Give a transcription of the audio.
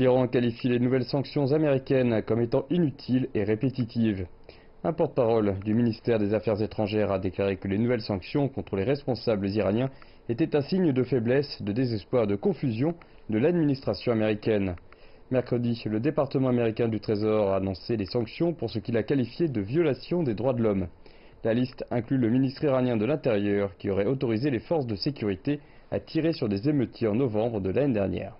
L'Iran qualifie les nouvelles sanctions américaines comme étant inutiles et répétitives. Un porte-parole du ministère des Affaires étrangères a déclaré que les nouvelles sanctions contre les responsables iraniens étaient un signe de faiblesse, de désespoir, de confusion de l'administration américaine. Mercredi, le département américain du Trésor a annoncé les sanctions pour ce qu'il a qualifié de violation des droits de l'homme. La liste inclut le ministre iranien de l'Intérieur qui aurait autorisé les forces de sécurité à tirer sur des émeutiers en novembre de l'année dernière.